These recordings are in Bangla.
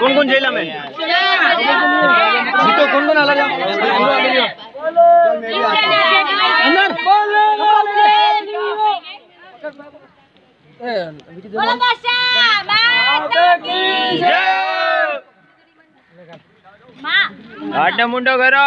কোন কোন জেলাম सीटों कौन कौन अलग अंदर आटा मुंडो करो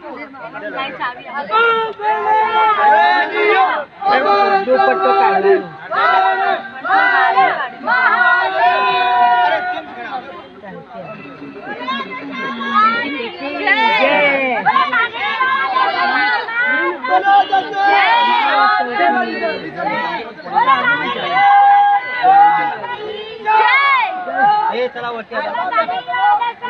दुपट्टो चला वरती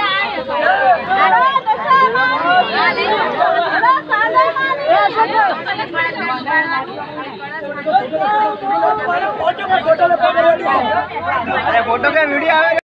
ફોટો કે વિડીયો આવે